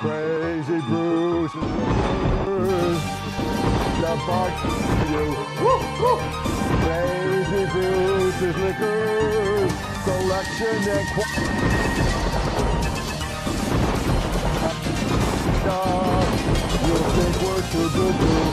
Crazy Bruce the box for you. Woo, woo. Crazy Bruce's liquor. selection and quality. You'll think we're too good